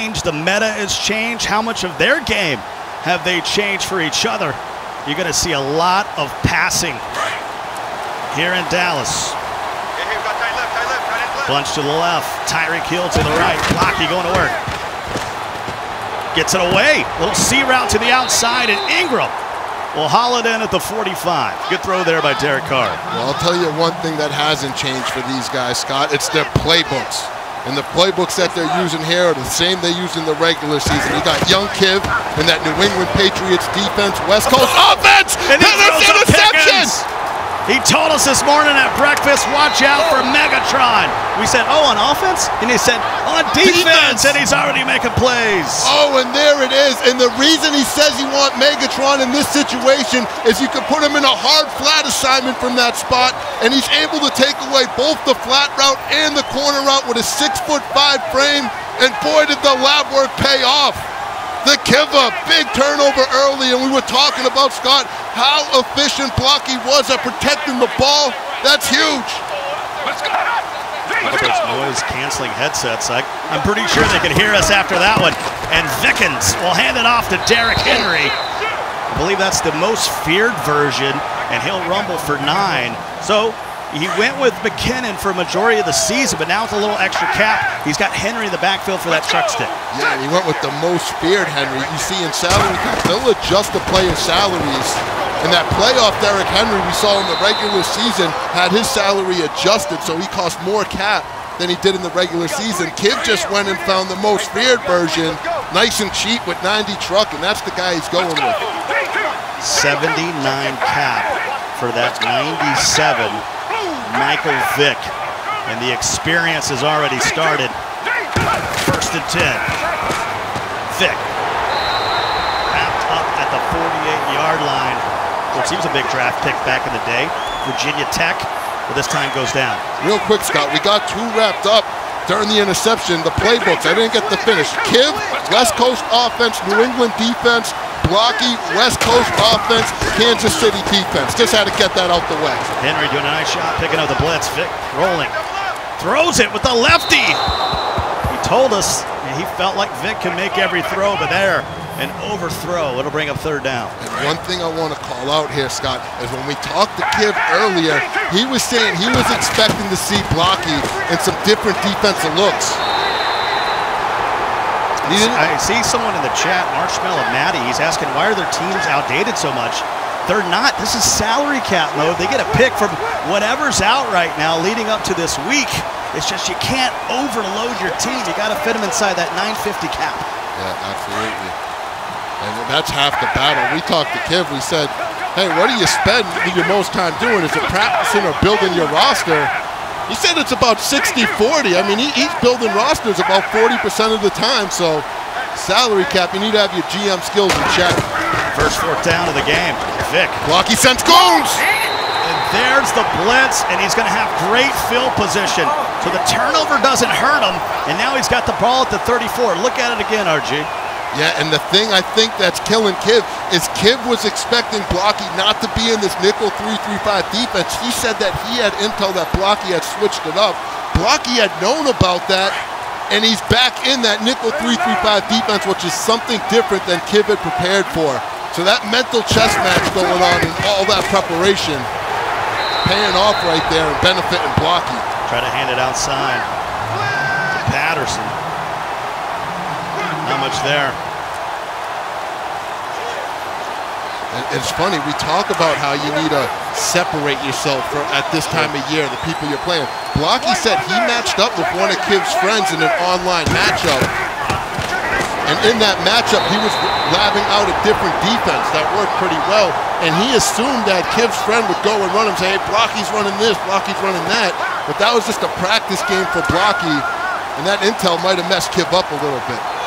changed, the meta has changed. How much of their game have they changed for each other? You're going to see a lot of passing here in Dallas. Bunch to the left, Tyreek Hill to the right, Blocky going to work. Gets it away, little C route to the outside, and Engram will haul it in at the 45. Good throw there by Derek Carr. Well, I'll tell you one thing that hasn't changed for these guys, Scott. It's their playbooks. And the playbooks that they're using here are the same they used in the regular season. You got young Kiv and that New England Patriots defense, West Coast offense, and he interception! He told us this morning at breakfast, watch out for Megatron. We said, oh, on offense? And he said, on defense. defense. And he's already making plays. Oh, and there it is. And the reason he says you want Megatron in this situation is you can put him in a hard flat assignment from that spot, and he's able to take away both the flat route and the corner route with a six foot five frame. And boy, did the lab work pay off. The Kiva, big turnover early, and we were talking about, Scott, how efficient Blocky was at protecting the ball. That's huge. Let's go. Look at those noise canceling headsets. I, am pretty sure they can hear us after that one. And Vickens will hand it off to Derrick Henry. I believe that's the most feared version, and he'll rumble for nine. So he went with McKinnon for a majority of the season, but now with a little extra cap, he's got Henry in the backfield for that truck stick. Yeah, he went with the most feared Henry. You see in salary cap, they'll adjust the player salaries. And that playoff Derrick Henry we saw in the regular season had his salary adjusted, so he cost more cap than he did in the regular season. Kiv just went and found the most feared version, nice and cheap with 90 truck, and that's the guy he's going with. 79 cap for that 97 Michael Vick. And the experience has already started. First and 10. Vick. Wrapped up at the 48-yard line, which seems a big draft pick back in the day. Virginia Tech, but this time goes down. Real quick, Scott, we got two wrapped up during the interception. The playbooks, I didn't get the finish. Kiv, West Coast offense, New England defense, blocky West Coast offense, Kansas City defense. Just had to get that out the way. Henry doing a nice shot, picking up the blitz. Vick rolling. Throws it with the lefty. He told us he felt like Vick can make every throw, but there, an overthrow. It'll bring up third down. And one thing I want to call out here, Scott, is when we talked to Kiv earlier, he was saying he was expecting to see blocky and some different defensive looks. I see someone in the chat, Marshmallow Maddie, he's asking why are their teams outdated so much? They're not. This is salary cap mode. They get a pick from whatever's out right now leading up to this week. It's just you can't overload your team. You got to fit them inside that 950 cap. Yeah, absolutely. And that's half the battle. We talked to Kiv. We said, hey, what do you spend your most time doing? Is it practicing or building your roster? He said it's about 60-40. I mean, he, he's building rosters about 40% of the time. So salary cap, you need to have your GM skills in check. First fourth down of the game. Vick. Blocky sends goals. And there's the blitz, and he's going to have great field position. So the turnover doesn't hurt him, and now he's got the ball at the 34. Look at it again, RG. Yeah, and the thing I think that's killing Kiv is Kiv was expecting Blocky not to be in this nickel 3-3-5 defense. He said that he had intel that Blocky had switched it up. Blocky had known about that, and he's back in that nickel 3-3-5 defense, which is something different than Kiv had prepared for. So that mental chess match going on and all that preparation paying off right there and benefiting Blocky. Try to hand it outside to Patterson. Not much there. It's funny, we talk about how you need to separate yourself from, at this time of year, the people you're playing. Blocky said he matched up with one of Kiv's friends in an online matchup. And in that matchup, he was labbing out a different defense that worked pretty well. And he assumed that Kiv's friend would go and run him, say, hey, Blocky's running this, Blocky's running that. But that was just a practice game for Blocky. And that intel might have messed Kiv up a little bit.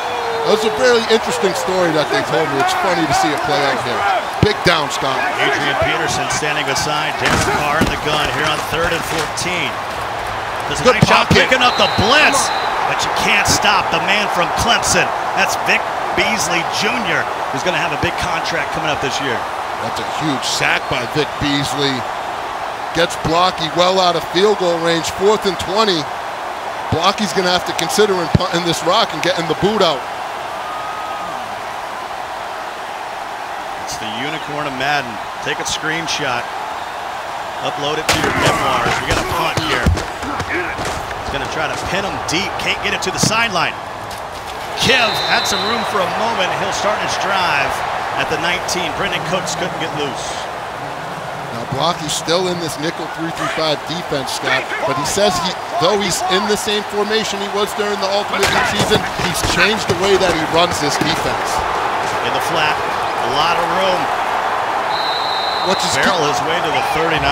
That was a very interesting story that they told me. It's funny to see it play out here. Big down, Scott. Adrian Peterson standing beside Derek Carr in the gun here on third and 14. Does a Good nice job picking up the blitz, but you can't stop the man from Clemson. That's Vic Beasley Jr., who's going to have a big contract coming up this year. That's a huge sack by Vic Beasley. Gets Blocky well out of field goal range, fourth and 20. Blocky's going to have to consider in punting this rock and getting the boot out. It's the unicorn of Madden. Take a screenshot. Upload it to your memoirs. We got a punt here. He's going to try to pin him deep. Can't get it to the sideline. Kiv had some room for a moment. He'll start his drive at the 19. Brandin Cooks couldn't get loose. Now Blocky's still in this nickel 3-3-5 defense, Scott, but he says he, though he's in the same formation he was during the Ultimate season, he's changed the way that he runs this defense. In the flat, a lot of room. Which is Barrel his way to the 39.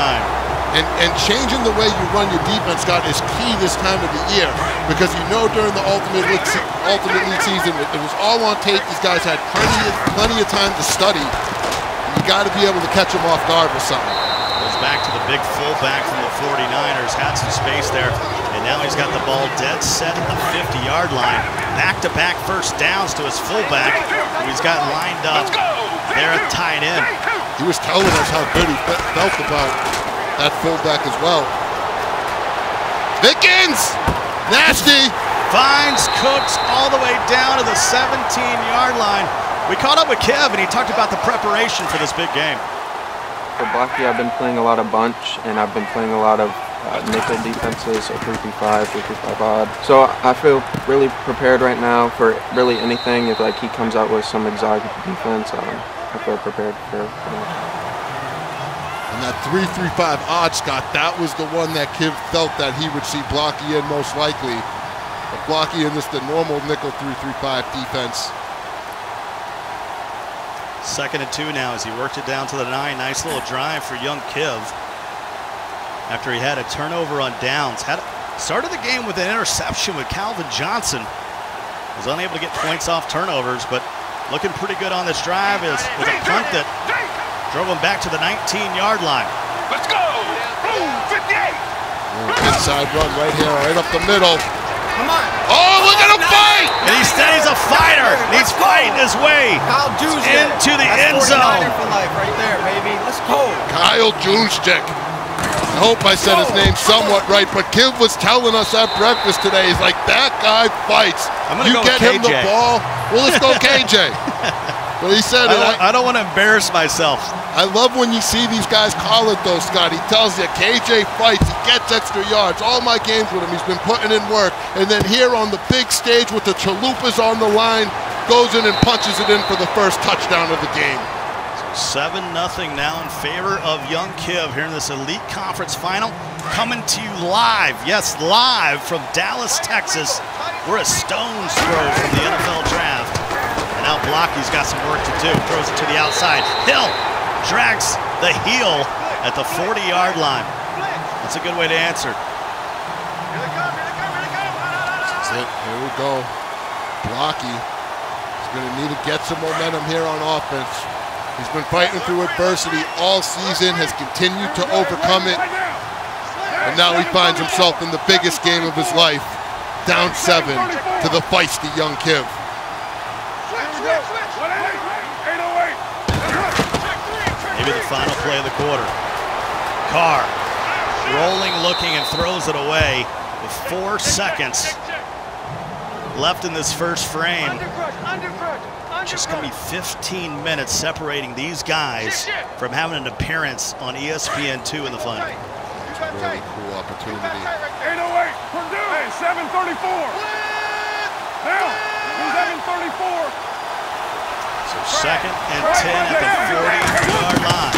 And, and changing the way you run your defense, Scott, is key this time of the year because you know during the Ultimate League, Ultimate League season, it was all on tape. These guys had plenty of, plenty of time to study. You got to be able to catch them off guard with something. Goes back to the big fullback from the 49ers. Had some space there. And now he's got the ball dead set at the 50-yard line. Back-to-back first downs to his fullback, who he's got lined up there at tight end. He was telling us how good he felt about that fullback as well. Vickens! Nasty! Finds Cooks all the way down to the 17-yard line. We caught up with Kiv, and he talked about the preparation for this big game. For Blocky, I've been playing a lot of bunch, and I've been playing a lot of uh, nickel defenses, so 3-3-5, 3-3-5 odd. So I feel really prepared right now for really anything. If like he comes out with some exotic defense, um, I feel prepared for. You. And that 3-3-5 odd, Scott, that was the one that Kiv felt that he would see Blocky in most likely. But Blocky in this the normal nickel 3-3-5 defense. Second and two now as he worked it down to the nine. Nice little drive for young Kiv. After he had a turnover on downs. Had started the game with an interception with Calvin Johnson. Was unable to get points off turnovers, but looking pretty good on this drive is, is a punt that drove him back to the 19-yard line. Let's go! Boom, 58! Inside run right here, right up the middle. Come on. Oh, look at him fight! And he said he's a fighter. He's fighting his way Kyle Juszczyk. into the That's end zone. 49er for life right there, baby. Let's go. Kyle Juszczyk. I hope I said his name somewhat right, but Kiv was telling us at breakfast today, he's like, that guy fights. I'm gonna you go get with him the ball. Well, let's go KJ. But he said I don't, I, I don't want to embarrass myself. I love when you see these guys call it though, Scott. He tells you KJ fights, he gets extra yards. All my games with him, he's been putting in work. And then here on the big stage with the chalupas on the line, goes in and punches it in for the first touchdown of the game. 7 nothing now in favor of Young Kiv here in this Elite Conference final. Coming to you live, yes, live from Dallas, Texas. We're a stone's throw from the NFL draft. And now Blocky's got some work to do. Throws it to the outside. Hill drags the heel at the 40-yard line. That's a good way to answer. That's it. Here we go. Blocky is going to need to get some momentum here on offense. He's been fighting through adversity all season, has continued to overcome it, and now he finds himself in the biggest game of his life, down seven to the feisty young Kiv. Maybe the final play of the quarter. Carr rolling, looking, and throws it away with four seconds left in this first frame. Just going to be 15 minutes separating these guys from having an appearance on E ESPN2 in the final. Really cool opportunity. 808, Purdue. Hey, 734. Now, 734. So second and 10 at the 40-yard line.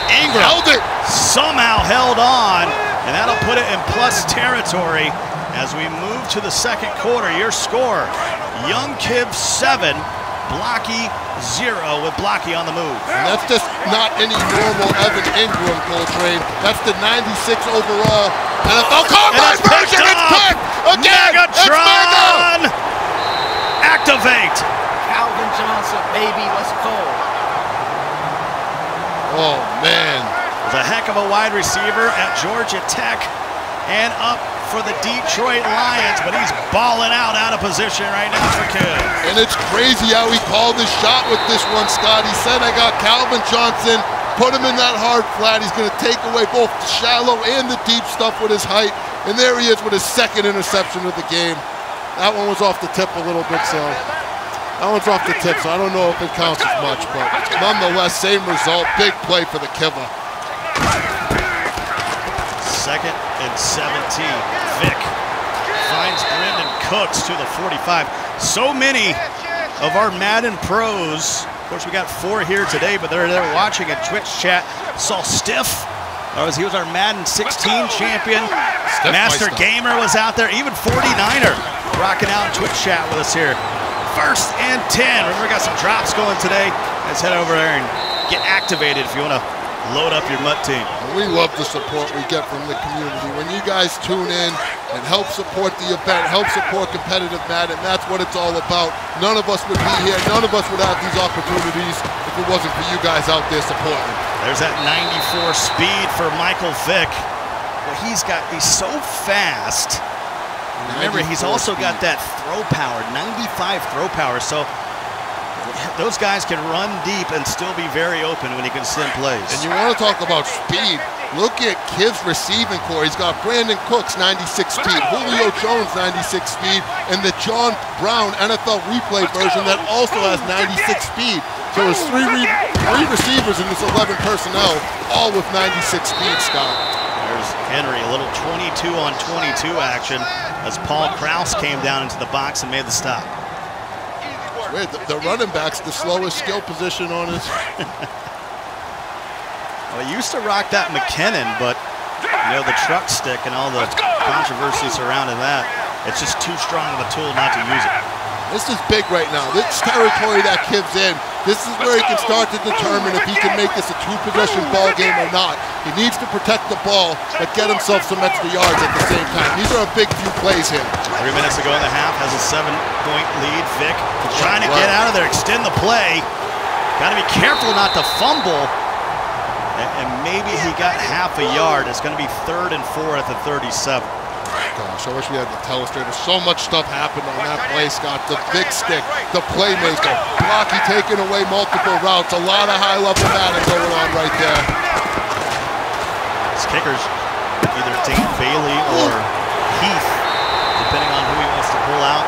And Engram Held it. somehow held on, and that'll put it in plus territory as we move to the second quarter. Your score, Young Kiv 7, Blocky 0 with Blocky on the move. And that's just not any normal Evan Engram, Coltrane. That's the 96 overall NFL And Combine it's picked version. It's up. picked again. It's Mega. Activate! Calvin Johnson, baby. Let's go. Oh man. Was a heck of a wide receiver at Georgia Tech and up for the Detroit Lions, but he's balling out out of position right now for Kiv. And it's crazy how he called his shot with this one, Scott. He said, I got Calvin Johnson Put him in that hard flat. He's going to take away both the shallow and the deep stuff with his height. And there he is with his second interception of the game. That one was off the tip a little bit, so that one's off the tip, so I don't know if it counts as much, but nonetheless, same result. Big play for the Kiva. Second and 17. Vic finds Brandin Cooks to the 45. So many of our Madden pros. Of course, we got four here today, but they're there watching a Twitch chat. Saw Stiff. He was our Madden 16 champion. Master Gamer was out there. Even 49er rocking out in Twitch chat with us here. First and 10. Remember, we got some drops going today. Let's head over there and get activated if you want to load up your MUT team. We love the support we get from the community. When you guys tune in and help support the event, help support competitive Madden, that's what it's all about. None of us would be here. None of us would have these opportunities if it wasn't for you guys out there supporting. There's that 94 speed for Michael Vick. Well, he's got, he's so fast. Remember, he's 94 also got that throw power, 95 throw power. So those guys can run deep and still be very open when he can send plays. And you want to talk about speed. Look at Kiv's receiving core. He's got Brandin Cooks, 96 speed, Julio Jones, 96 speed, and the John Brown NFL replay version that also has 96 speed. So there's three, re- three receivers in this 11 personnel, all with 96 speed, Scott. There's Henry, a little 22 on 22 action as Paul Krause came down into the box and made the stop. Weird, the, the running back's the slowest skill position on his. Well, he used to rock that McKinnon, but you know the truck stick and all the controversy surrounding that. It's just too strong of a tool not to use it. This is big right now. This territory that Kiv's in, this is where he can start to determine if he can make this a two-possession ball game or not. He needs to protect the ball, but get himself some extra yards at the same time. These are a big few plays here. Three minutes to go in the half, has a seven-point lead. Vic trying to get out of there, extend the play. Got to be careful not to fumble. And, and maybe he got half a yard. It's going to be third and four at the 37. Gosh, I wish we had the telestrator. So much stuff happened on that play, Scott. The big stick, the playmaker, Blocky taking away multiple routes. A lot of high-level Madden going on right there. His kickers, either Dan Bailey or Heath, depending on who he wants to pull out.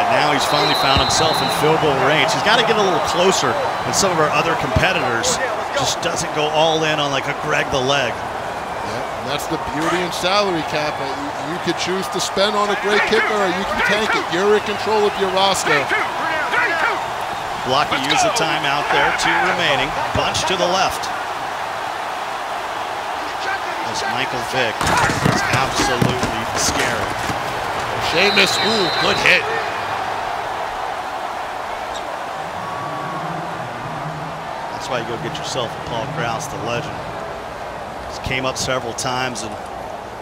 And now he's finally found himself in field goal range. He's got to get a little closer than some of our other competitors. Just doesn't go all in on like a Greg the leg. And that's the beauty in salary cap. Uh, You, you could choose to spend on a great kicker or you can tank it. You're in control of your roster. Blocky used the timeout there. Two remaining. Bunch to the left. As Michael Vick is absolutely scary. Seamus, ooh, good hit. That's why you go get yourself a Paul Krause, the legend. Came up several times and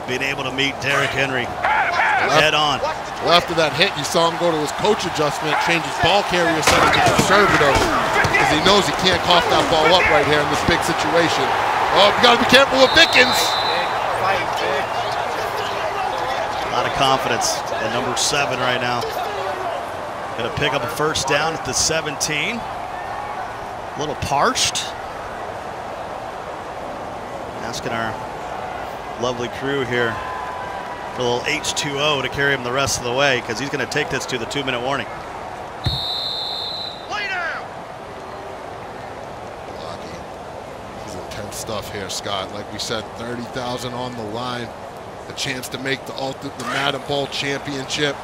being able to meet Derrick Henry head on. Well, after that hit, you saw him go to his coach adjustment, change his ball carrier setting to conservative because he knows he can't cough that ball up right here in this big situation. Oh, you got to be careful with Pickens. A lot of confidence at number seven right now. Going to pick up a first down at the 17. A little parched. Asking our lovely crew here for a little H2O to carry him the rest of the way because he's going to take this to the two minute warning. Blocky. This is intense stuff here, Scott. Like we said, 30,000 on the line. A chance to make the ultimate, the Madden Bowl championship.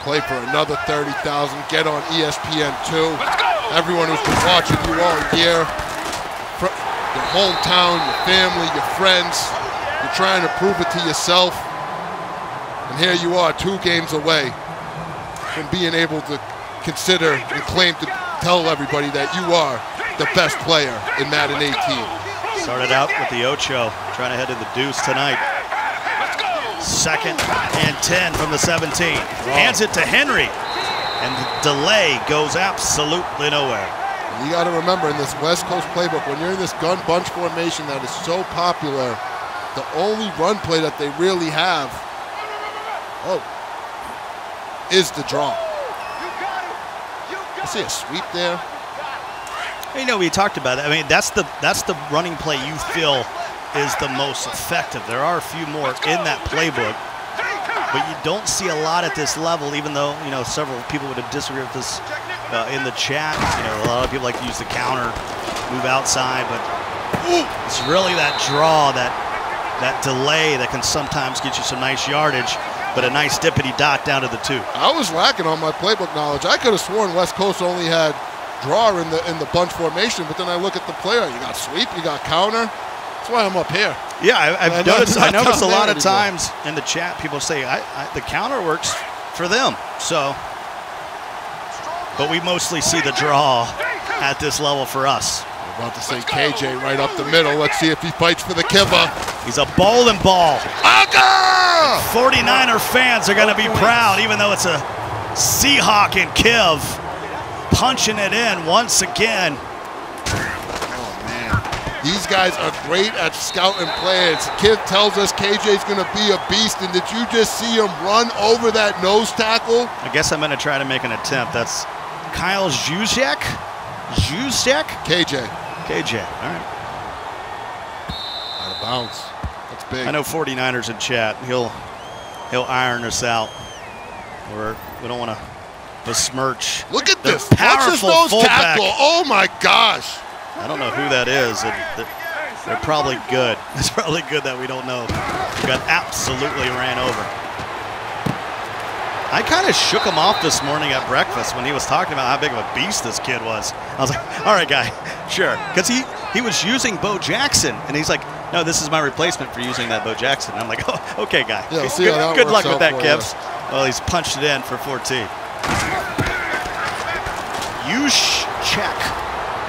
Play for another 30,000. Get on E ESPN 2. Everyone who's been watching you all year. Fr- Your hometown, your family, your friends. You're trying to prove it to yourself. And here you are, two games away from being able to consider and claim to tell everybody that you are the best player in Madden 18. Started out with the Ocho, trying to head to the deuce tonight. Second and 10 from the 17. Hands it to Henry. And the delay goes absolutely nowhere. You got to remember in this West Coast playbook, when you're in this gun bunch formation that is so popular, the only run play that they really have, oh, is the draw. I see a sweep there. You know, we talked about that. I mean, that's the that's the running play you feel is the most effective. There are a few more in that playbook, but you don't see a lot at this level. Even though you know several people would have disagreed with this uh, in the chat. You know, a lot of people like to use the counter, move outside, but it's really that draw, that that delay that can sometimes get you some nice yardage. But a nice dippity dot down to the two. I was lacking on my playbook knowledge. I could have sworn West Coast only had draw in the in the bunch formation, but then I look at the player. You got sweep, you got counter. That's why I'm up here. Yeah, I, I've Uh, noticed. I not noticed a lot of anymore. times in the chat, people say I, I, the counter works for them. So, but we mostly see the draw at this level for us. I'm about to say KJ right up the middle. Let's see if he fights for the Kiva. He's a bowling ball. Aga! 49er fans are going to be proud, even though it's a Seahawk and Kiv punching it in once again. Oh man, these guys are great at scouting players. Kid tells us KJ's going to be a beast, and did you just see him run over that nose tackle? I guess I'm going to try to make an attempt. That's Kyle Zuzek. Zuzek? KJ KJ. All right. out of bounds. That's big. I know 49ers in chat. He'll he'll iron us out. We're, we don't want to besmirch. Look at the this. Watch powerful nose tackle. Oh my gosh. I don't know who that is. They're probably good. It's probably good that we don't know. We got absolutely ran over. I kind of shook him off this morning at breakfast when he was talking about how big of a beast this kid was. I was like, all right, guy, sure. Because he, he was using Bo Jackson, and he's like, no, this is my replacement for using that Bo Jackson. I'm like, oh, okay, guy. Yeah, good see how good luck with that, Gibbs. Well, he's punched it in for 14. Huge check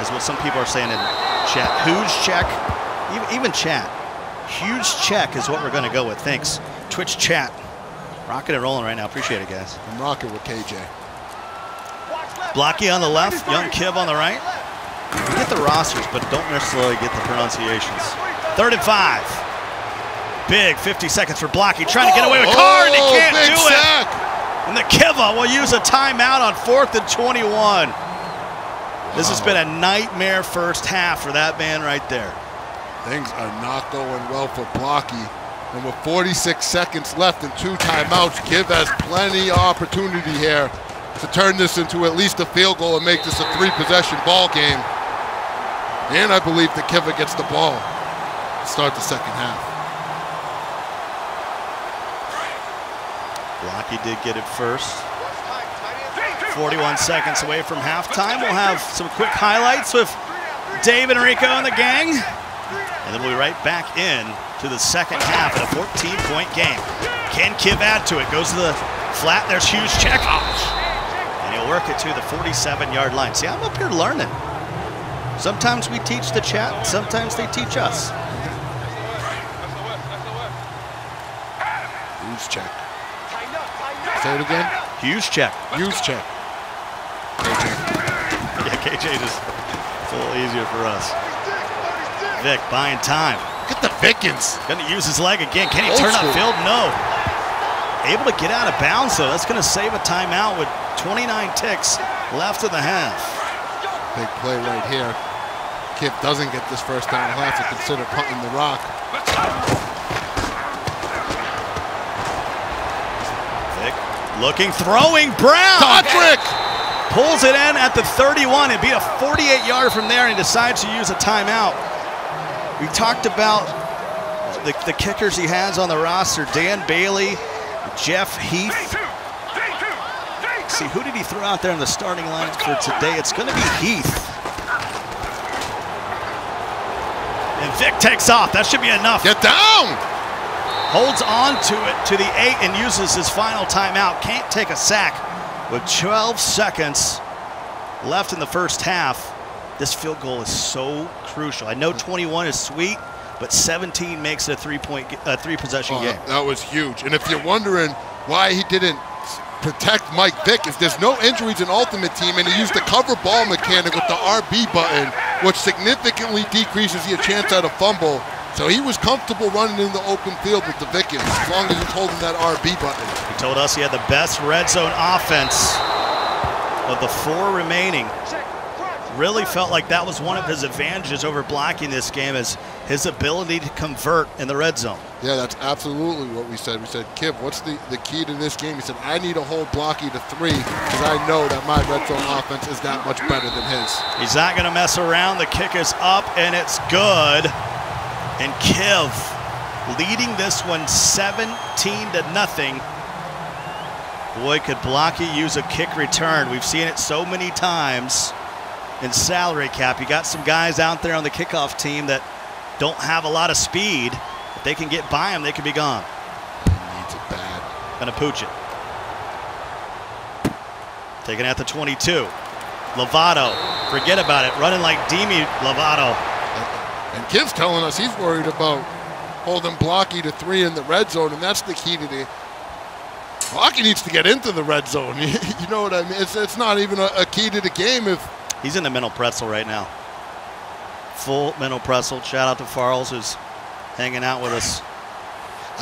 is what some people are saying in chat. Huge check, even, even chat. Huge check is what we're going to go with. Thanks. Twitch chat. Rocking and rolling right now. Appreciate it, guys. I'm rocking with KJ. Blocky on the left, Young Kiv on the right. We get the rosters, but don't necessarily get the pronunciations. Third and five. Big 50 seconds for Blocky, trying to get away with Carr, and he Oh, can't big do it. And the Kiva will use a timeout on fourth and 21. This has been a nightmare first half for that man right there. Things are not going well for Blocky. And with 46 seconds left and two timeouts, Kiv has plenty of opportunity here to turn this into at least a field goal and make this a three possession ball game. And I believe that Kiva gets the ball to start the second half. Blocky did get it first. 41 seconds away from halftime. We'll have some quick highlights with Dave and Rico and the gang. And then we'll be right back in to the second half at a 14-point game. Can Kiv add to it? Goes to the flat. There's huge check. And he'll work it to the 47-yard line. See, I'm up here learning. Sometimes we teach the chat. Sometimes they teach us. Huge check. Say it again. Huge check. Huge check. Yeah, KJ just it's a little easier for us. Vic buying time. Get the Vikings. Going to use his leg again. Can he Old turn school. upfield? No. Able to get out of bounds, though. That's going to save a timeout with 29 ticks left in the half. Big play right here. Kiv doesn't get this first down. He'll have to consider punting the rock. Vic looking, throwing. Brown Patrick! pulls it in at the 31 and beat a 48 yard from there and he decides to use a timeout. We talked about the, the kickers he has on the roster Dan Bailey, Jeff Heath. See, who did he throw out there in the starting lineup for today? It's going to be Heath. And Vic takes off. That should be enough. Get down! Holds on to it to the eight and uses his final timeout. Can't take a sack with 12 seconds left in the first half. This field goal is so crucial. I know 21 is sweet, but 17 makes it a three-point, uh, three-possession Oh, game. that was huge. And if you're wondering why he didn't protect Mike Vick, is there's no injuries in Ultimate Team, and he used the cover ball mechanic with the RB button, which significantly decreases your chance at a fumble. So he was comfortable running in the open field with the Vikings, as long as he's holding that RB button. He told us he had the best red zone offense of the four remaining. Really felt like that was one of his advantages over blocking this game is his ability to convert in the red zone. Yeah, that's absolutely what we said. We said, Kiv, what's the, the key to this game? He said, I need to hold Blocky to three because I know that my red zone offense is that much better than his. He's not going to mess around. The kick is up and it's good. And Kiv leading this one 17 to nothing. Boy, could Blocky use a kick return. We've seen it so many times in salary cap. You got some guys out there on the kickoff team that don't have a lot of speed. If they can get by them, they can be gone. He needs it bad. Gonna pooch it. Taking out the 22. Lovato, forget about it. Running like Demi Lovato. And Kiv's telling us he's worried about holding Blocky to three in the red zone, and that's the key to the. Blocky needs to get into the red zone. you know what I mean? It's, it's not even a, a key to the game if He's in the mental pretzel right now. Full mental pretzel. Shout out to Farles who's hanging out with us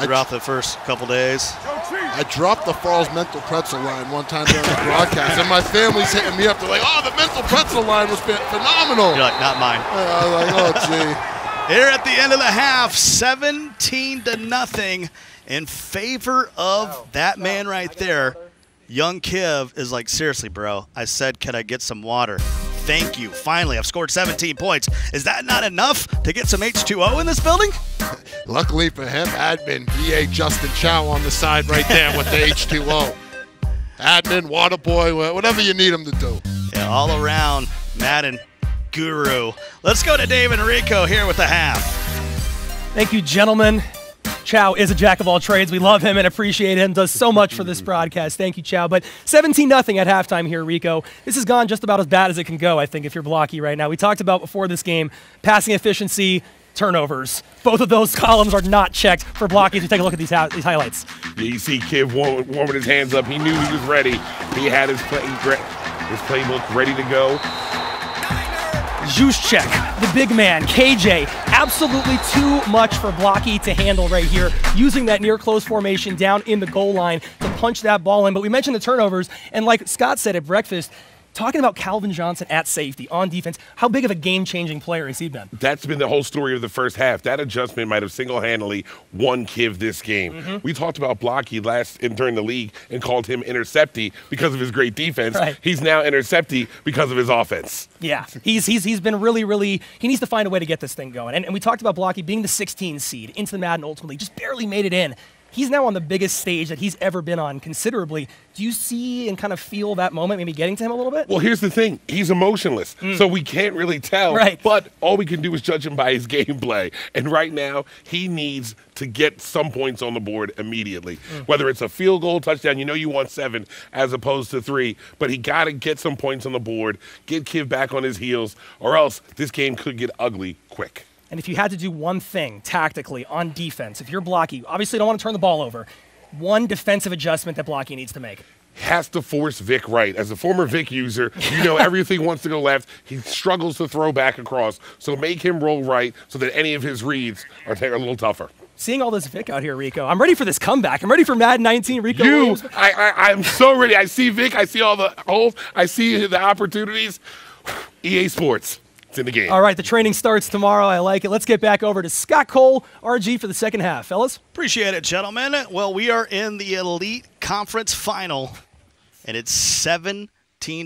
throughout the first couple days. I dropped the Falls mental pretzel line one time during the broadcast, and my family's hitting me up. They're like, "Oh, the mental pretzel line was phenomenal." You're like, not mine. I was like, "Oh, gee." Here at the end of the half, 17 to nothing in favor of that man right there. Young Kiv is like, seriously, bro. I said, can I get some water? Thank you. Finally, I've scored 17 points. Is that not enough to get some H2O in this building? Luckily for him, admin BA Justin Chow on the side right there with the H2O. Admin, water boy, whatever you need him to do. Yeah, all around Madden guru. Let's go to Dave and Rico here with the half. Thank you, gentlemen. Chow is a jack of all trades. We love him and appreciate him. Does so much for this broadcast. Thank you, Chow. But 17 nothing at halftime here, Rico. This has gone just about as bad as it can go, I think, if you're blocky right now. We talked about before this game passing efficiency, turnovers. Both of those columns are not checked for blocking. If you take a look at these, these highlights. Yeah, you see Kiv warm- warming his hands up. He knew he was ready. He had his play, his playbook ready to go. Juszczyk, the big man, KJ, absolutely too much for Blocky to handle right here, using that near close formation down in the goal line to punch that ball in. But we mentioned the turnovers, and like Scott said at breakfast, talking about Calvin Johnson at safety on defense, how big of a game changing player has he been? That's been the whole story of the first half. That adjustment might have single-handedly won Kiv this game. Mm-hmm. We talked about Blocky last in, during the league and called him intercepty because of his great defense. Right. He's now intercepty because of his offense. Yeah, he's, he's, he's been really, really, he needs to find a way to get this thing going. And, and we talked about Blocky being the 16 seed into the Madden ultimately, just barely made it in. He's now on the biggest stage that he's ever been on considerably. Do you see and kind of feel that moment maybe getting to him a little bit? Well, here's the thing. He's emotionless, so we can't really tell. Mm. Right. But all we can do is judge him by his gameplay. And right now, he needs to get some points on the board immediately. Mm. Whether it's a field goal, touchdown, you know you want seven as opposed to three, but he got to get some points on the board, get Kiv back on his heels, or else this game could get ugly quick. And if you had to do one thing tactically on defense, if you're blocky, obviously don't want to turn the ball over. One defensive adjustment that blocky needs to make. has to force Vic right. As a former Vic user, you know everything wants to go left. He struggles to throw back across. So make him roll right so that any of his reads are a little tougher. Seeing all this Vic out here, Rico, I'm ready for this comeback. I'm ready for Madden 19, Rico. You, I, I, I'm so ready. I see Vic. I see all the holes. I see the opportunities. EA Sports. It's in the game. All right, the training starts tomorrow. I like it. Let's get back over to Scott Cole, RG, for the second half. Fellas? Appreciate it, gentlemen. Well, we are in the Elite Conference Final, and it's 17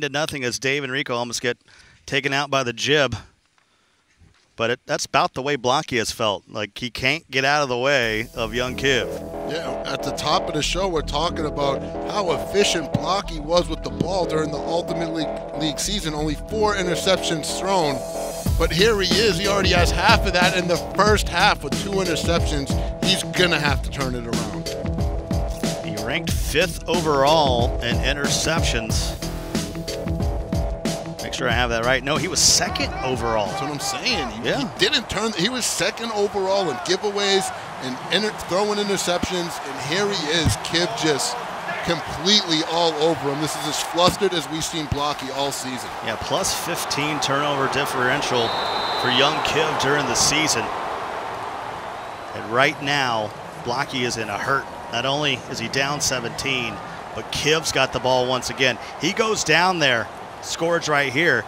to nothing as Dave and Rico almost get taken out by the jib. But it, that's about the way Blocky has felt. Like he can't get out of the way of young Kiv. Yeah, at the top of the show, we're talking about how efficient Blocky was with the ball during the Ultimate League, League season. Only four interceptions thrown. But here he is. He already has half of that in the first half with two interceptions. He's going to have to turn it around. He ranked fifth overall in interceptions. Sure I have that right. No, he was second overall. That's what I'm saying. He, Yeah. he didn't turn. He was second overall in giveaways and inter- throwing interceptions. And here he is, Kiv just completely all over him. This is as flustered as we've seen Blocky all season. Yeah, plus 15 turnover differential for young Kiv during the season. And right now, Blocky is in a hurt. Not only is he down 17, but Kiv's got the ball once again. He goes down there, scores right here.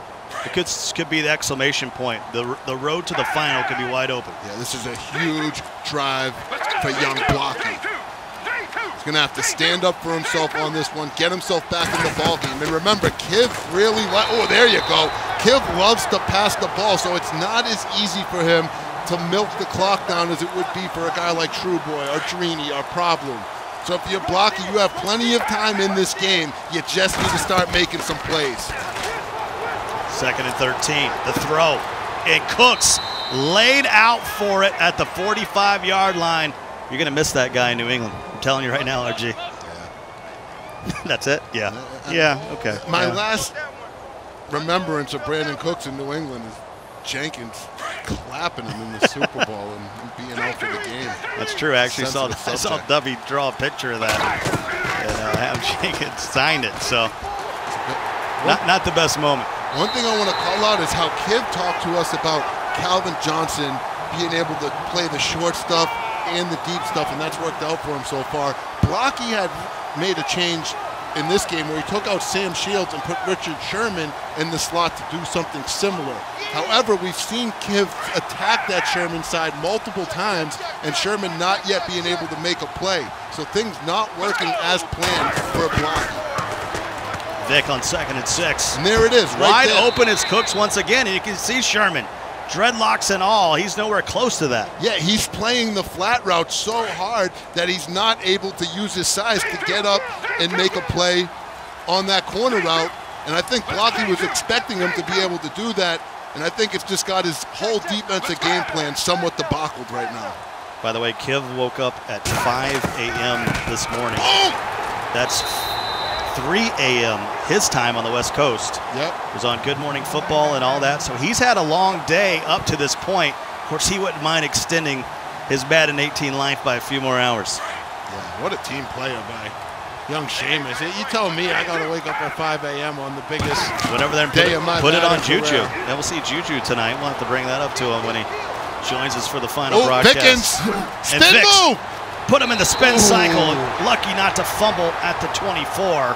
It could, could be the exclamation point. The, the road to the final could be wide open. Yeah, this is a huge drive for young Blocky. He's going to have to stand up for himself on this one, get himself back in the ball game. And remember, Kiv really, li- oh, there you go. Kiv loves to pass the ball, so it's not as easy for him to milk the clock down as it would be for a guy like True Boy or Drini or Problem. So if you're blocking, you have plenty of time in this game. You just need to start making some plays. Second and 13. The throw. And Cooks laid out for it at the 45 yard line. You're going to miss that guy in New England. I'm telling you right now, RG. That's it? Yeah. Yeah, okay. My Yeah. last remembrance of Brandin Cooks in New England is Jenkins clapping him in the Super Bowl and, and being out for the game. That's true. I actually saw, Sensitive I saw subject. Dubby draw a picture of that and uh, have Jenkins signed it. So, not, not the best moment. One thing I want to call out is how Kiv talked to us about Calvin Johnson being able to play the short stuff and the deep stuff, and that's worked out for him so far. Blocky had made a change in this game where he took out Sam Shields and put Richard Sherman in the slot to do something similar. However, we've seen Kiv attack that Sherman side multiple times, and Sherman not yet being able to make a play. So things not working as planned for Blocky. Vic on second and six. And there it is, right Wide there. open is Cooks once again, and you can see Sherman. Dreadlocks and all. He's nowhere close to that. Yeah, he's playing the flat route so hard that he's not able to use his size to get up and make a play on that corner route. And I think Blocky was expecting him to be able to do that. And I think it's just got his whole defensive game plan somewhat debacled right now. By the way, Kiv woke up at 5 a.m. this morning. Oh! That's 3 a.m. his time on the West Coast. Yep. Was on Good Morning Football and all that. So he's had a long day up to this point. Of course, he wouldn't mind extending his Madden 18 life by a few more hours. Yeah, what a team player by young Sheamus. You tell me I got to wake up at 5 a.m. on the biggest Went over there and put, Day it, of my put it on Madden Juju. And we'll see Juju tonight. We'll have to bring that up to him when he joins us for the final Oh, broadcast. Pickens! And Spin Vicks move! Put him in the spin cycle. Lucky not to fumble at the 24.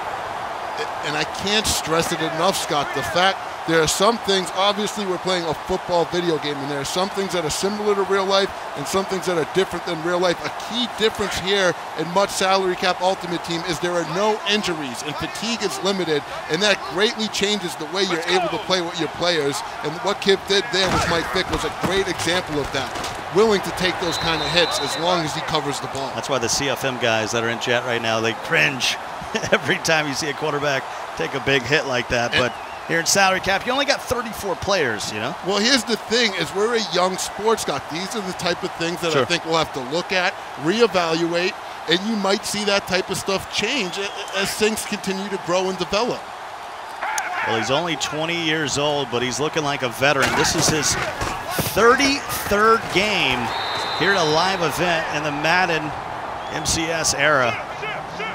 and I can't stress it enough, Scott. The fact there are some things, obviously, we're playing a football video game, and there are some things that are similar to real life and some things that are different than real life. A key difference here in Much Salary Cap Ultimate Team is there are no injuries, and fatigue is limited, and that greatly changes the way you're able to play with your players. And what Kiv did there with Mike Vick was a great example of that. Willing to take those kind of hits as long as he covers the ball. That's why the CFM guys that are in chat right now, they cringe every time you see a quarterback take a big hit like that. And- But here in salary cap, you only got 34 players, you know? Well, here's the thing: is we're a young sports guy. These are the type of things that I think we'll have to look at, reevaluate, and you might see that type of stuff change as things continue to grow and develop. Well, he's only 20 years old, but he's looking like a veteran. This is his 33rd game here at a live event in the Madden MCS era.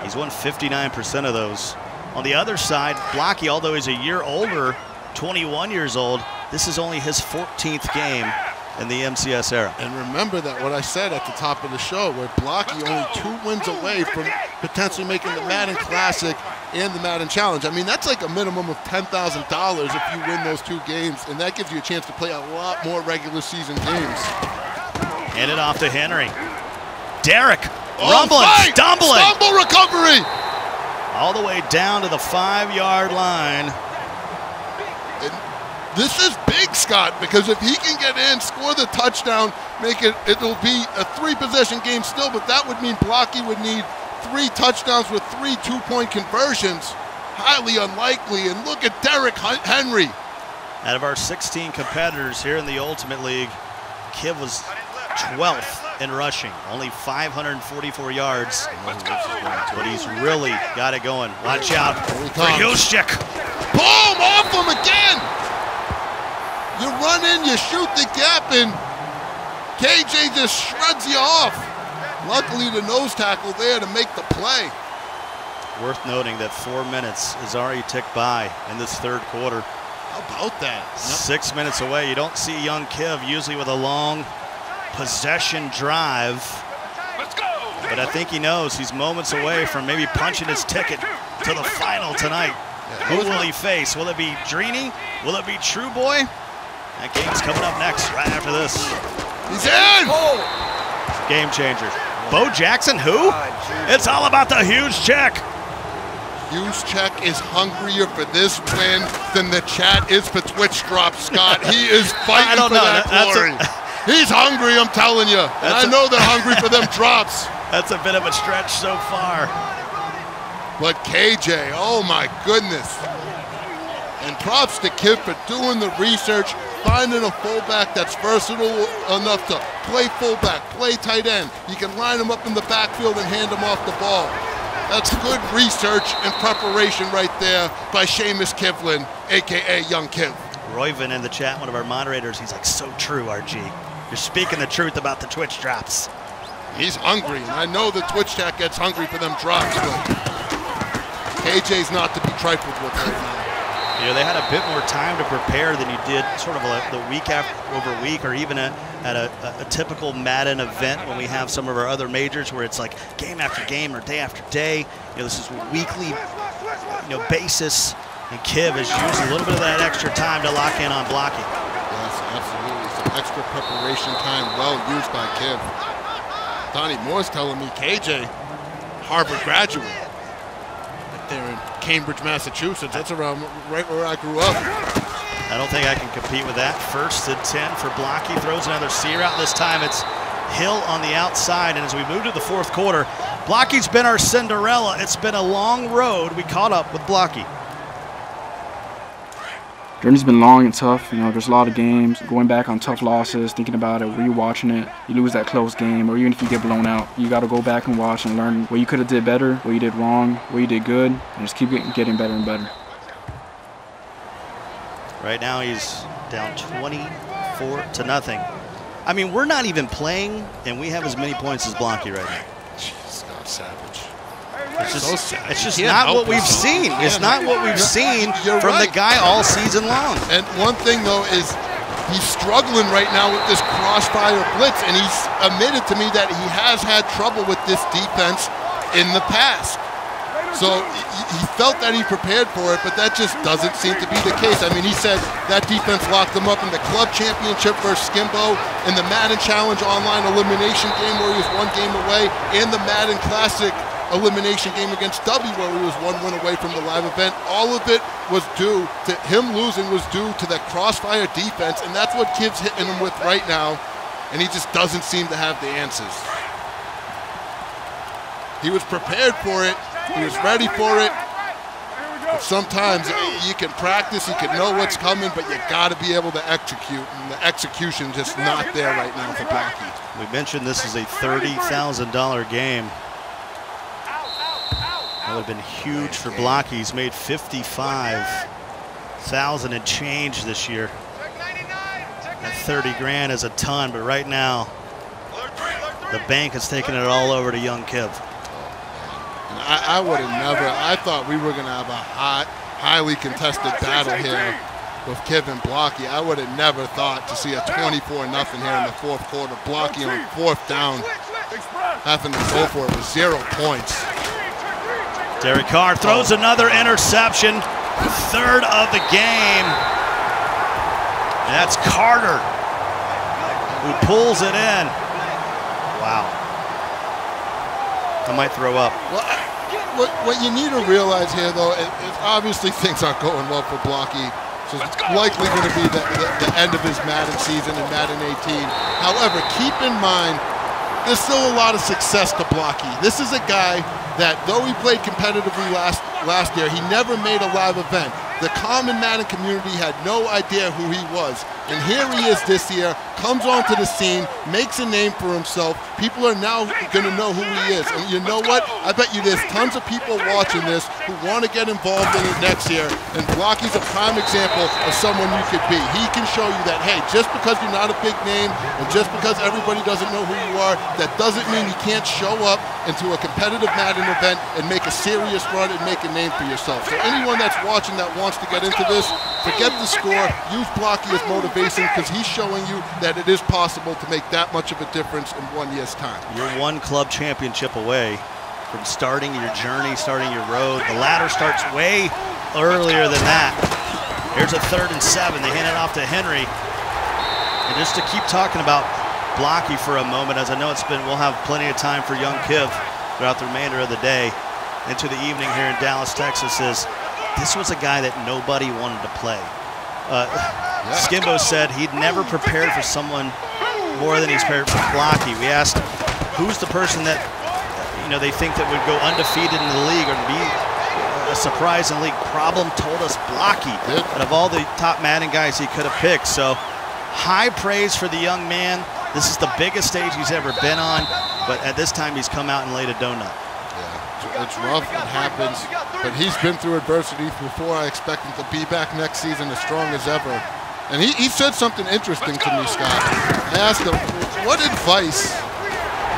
He's won 59% of those. On the other side, Blocky, although he's a year older, 21 years old, this is only his 14th game in the MCS era. And remember that what I said at the top of the show, where Blocky only two wins away from potentially making the Madden Classic and the Madden Challenge. I mean, that's like a minimum of ten thousand dollars if you win those two games, and that gives you a chance to play a lot more regular season games. Hand it off to Henry. Derek, Oh, rumbling, fight! stumbling, stumble recovery. all the way down to the five-yard line. And this is big, Scott, because if he can get in, score the touchdown, make it, it'll be a three possession game still, but that would mean Blocky would need three touchdowns with three two point conversions. Highly unlikely. And look at Derrick Henry. Out of our 16 competitors here in the Ultimate League, Kiv was 12th in rushing, only 544 yards. But he's really got it going. Watch out for comes. Juszczyk. Boom! Off him again! You run in, you shoot the gap, and KJ just shreds you off. Luckily, the nose tackle there to make the play. Worth noting that four minutes is already ticked by in this third quarter. How about that? Six minutes away. You don't see young Kiv usually with a long possession drive. Let's go. But I think he knows he's moments away from maybe punching his ticket to the final tonight. Who will he face? Will it be Drini? Will it be True Boy? That game's coming up next, right after this. He's in! Game changer. Bo Jackson, who? It's all about the huge check. Hughes Check is hungrier for this win than the chat is for Twitch drop, Scott. He is I fighting don't for know. that That's a- glory. He's hungry, I'm telling you. And That's I a- know they're hungry for them drops. That's a bit of a stretch so far. But KJ, oh my goodness. And props to Kid for doing the research, finding a fullback that's versatile enough to play fullback, play tight end. You can line him up in the backfield and hand him off the ball. That's good research and preparation right there by Seamus Kivlin, aka Young Kiv. Royvin in the chat, one of our moderators, he's like, so true, RG. You're speaking the truth about the Twitch drops. He's hungry, and I know the Twitch chat gets hungry for them drops, but KJ's not to be trifled with right now. You know, they had a bit more time to prepare than you did sort of a, the week after over week or even a, at a, a, a typical Madden event when we have some of our other majors where it's like game after game or day after day. You know, this is weekly, you know, basis. And Kiv has used a little bit of that extra time to lock in on blocking. Yes, absolutely. Some extra preparation time well used by Kiv. Donnie Moore's telling me KJ, Harvard graduate. There in Cambridge, Massachusetts. That's around right where I grew up. I don't think I can compete with that. First and 10 for Blocky. Throws another sear out. This time it's Hill on the outside. And as we move to the fourth quarter, Blocky's been our Cinderella. It's been a long road. We caught up with Blocky. Journey's been long and tough. You know, there's a lot of games. Going back on tough losses, thinking about it, rewatching it. You lose that close game, or even if you get blown out, you got to go back and watch and learn what you could have did better, what you did wrong, what you did good, and just keep getting, getting better and better. Right now he's down 24 to nothing. I mean, we're not even playing, and we have as many points as Blocky right now. Scott Savage. It's just, it's just can't what we've seen. It's not what we've seen from the guy all season long. And one thing though is he's struggling right now with this crossfire blitz, and he's admitted to me that he has had trouble with this defense in the past. So he felt that he prepared for it, but that just doesn't seem to be the case. I mean, he said that defense locked him up in the club championship versus Skimbo, in the Madden Challenge online elimination game where he was one game away, and the Madden Classic elimination game against W where he was one win away from the live event. All of it was due to him losing was due to that crossfire defense, and that's what Kiv's hitting him with right now, and he just doesn't seem to have the answers. He was prepared for it. He was ready for it. But sometimes you can practice, you can know what's coming, but you got to be able to execute, and the execution just not there right now for Blocky. We mentioned this is a $30,000 game. That would have been huge for Blocky. He's made 55,000 and change this year. That 30 grand is a ton, but right now, the bank is taking it all over to young Kiv. I, I would have never. I thought we were going to have a hot, highly contested battle here with Kevin Blocky. I would have never thought to see a 24 nothing here in the fourth quarter. Blocky on fourth down, having to go for it with zero points. Derek Carr throws oh. another interception, third of the game. And that's Carter who pulls it in. Wow. I might throw up. Well, what, what you need to realize here, though, is, is obviously things aren't going well for Blocky. So it's likely going to be the, the, the end of his Madden season in Madden 18. However, keep in mind, there's still a lot of success to Blocky. This is a guy that, though he played competitively last last year, he never made a live event. The common Madden community had no idea who he was. And here he is this year, comes onto the scene, makes a name for himself. People are now going to know who he is. And you know what? I bet you there's tons of people watching this who want to get involved in it next year. And Blocky's a prime example of someone you could be. He can show you that, hey, just because you're not a big name and just because everybody doesn't know who you are, that doesn't mean you can't show up into a competitive Madden event and make a serious run and make a name for yourself. So anyone that's watching that wants to get into this, forget the score, use Blocky as motivation because he's showing you that it is possible to make that much of a difference in one year's time. You're one club championship away from starting your journey, starting your road. The ladder starts way earlier than that. Here's a third and seven. They hand it off to Henry. And just to keep talking about Blocky for a moment, as I know it's been, we'll have plenty of time for young Kiv throughout the remainder of the day into the evening here in Dallas, Texas, is this was a guy that nobody wanted to play. Uh, Skimbo said he'd never prepared for someone more than he's prepared for Blocky. We asked who's the person that you know they think that would go undefeated in the league or be a surprise in the league. Problem told us Blocky out of all the top Madden guys he could have picked. So high praise for the young man. This is the biggest stage he's ever been on, but at this time he's come out and laid a donut. Yeah, it's rough. It happens, but he's been through adversity before. I expect him to be back next season as strong as ever. And he, he said something interesting to me, Scott. I asked him, what advice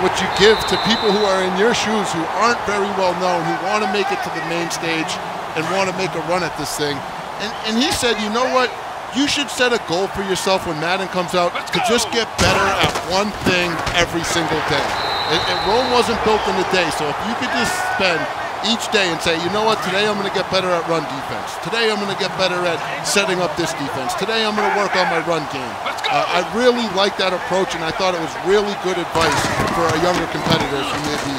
would you give to people who are in your shoes, who aren't very well known, who want to make it to the main stage and want to make a run at this thing? And, and he said, you know what? You should set a goal for yourself when Madden comes out to just get better at one thing every single day. And, Rome wasn't built in a day, so if you could just spend each day and say, you know what, today I'm going to get better at run defense. Today I'm going to get better at setting up this defense. Today I'm going to work on my run game. Uh, I really like that approach, and I thought it was really good advice for our younger competitors who may be,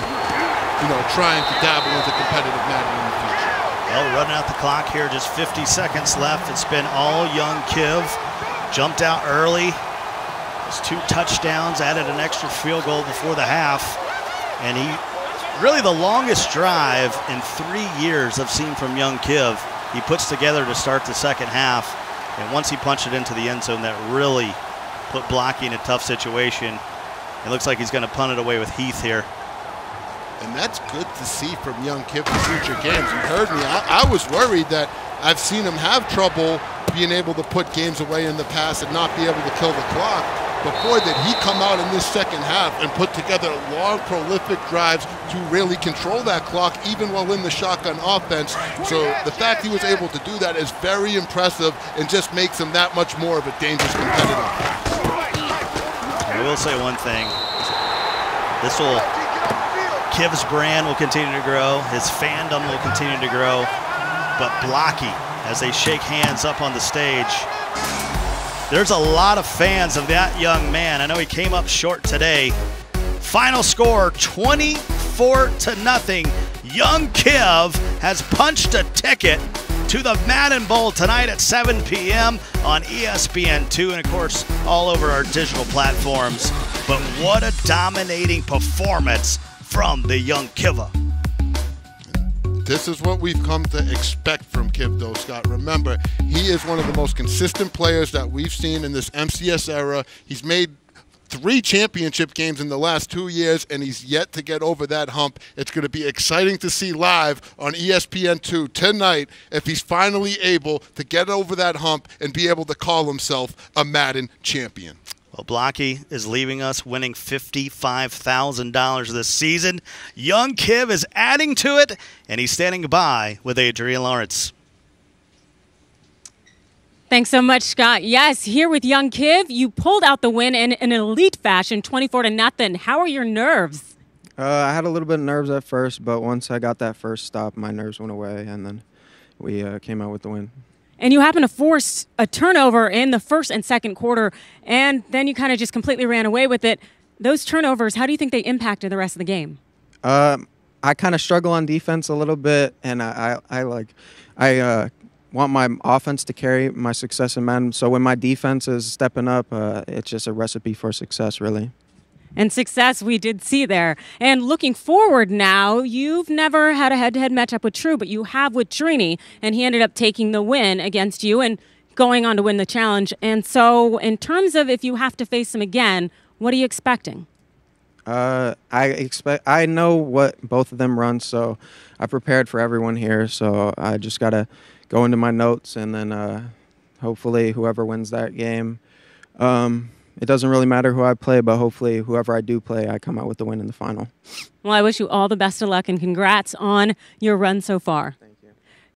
you know, trying to dabble into competitive Madden in the future. Well, running out the clock here, just 50 seconds left. It's been all young Kiv. Jumped out early. His two touchdowns, added an extra field goal before the half. And he really the longest drive in three years I've seen from young Kiv. He puts together to start the second half. And once he punched it into the end zone, that really put Blocky in a tough situation. It looks like he's going to punt it away with Heath here. And that's good to see from young Kiv in future games. You heard me. I, I was worried that I've seen him have trouble being able to put games away in the past and not be able to kill the clock. Boy, did he come out in this second half and put together long, prolific drives to really control that clock, even while in the shotgun offense. So the fact he was able to do that is very impressive and just makes him that much more of a dangerous competitor. I will say one thing. This will, Kiv's brand will continue to grow. His fandom will continue to grow. But Blocky, as they shake hands up on the stage, there's a lot of fans of that young man. I know he came up short today. Final score 24 to nothing. Young Kiv has punched a ticket to the Madden Bowl tonight at 7 p.m. on ESPN2 and, of course, all over our digital platforms. But what a dominating performance from the young Kiva. This is what we've come to expect from Kivdo Scott. Remember, he is one of the most consistent players that we've seen in this MCS era. He's made three championship games in the last two years, and he's yet to get over that hump. It's going to be exciting to see live on ESPN2 tonight if he's finally able to get over that hump and be able to call himself a Madden champion. Well, Blocky is leaving us winning $55,000 this season. Young Kiv is adding to it, and he's standing by with Adrian Lawrence. Thanks so much, Scott. Yes, here with young Kiv, you pulled out the win in an elite fashion, 24 to nothing. How are your nerves? Uh, I had a little bit of nerves at first, but once I got that first stop, my nerves went away, and then we uh, came out with the win and you happen to force a turnover in the first and second quarter, and then you kind of just completely ran away with it. Those turnovers, how do you think they impacted the rest of the game? Um, I kind of struggle on defense a little bit, and I, I, I like, I uh, want my offense to carry my success in men. So when my defense is stepping up, uh, it's just a recipe for success, really and success we did see there. And looking forward now, you've never had a head to head matchup with True, but you have with Trini, and he ended up taking the win against you and going on to win the challenge. And so, in terms of if you have to face him again, what are you expecting? Uh, I expect I know what both of them run, so I prepared for everyone here. So I just gotta go into my notes and then uh, hopefully whoever wins that game. Um, it doesn't really matter who I play, but hopefully, whoever I do play, I come out with the win in the final. Well, I wish you all the best of luck and congrats on your run so far.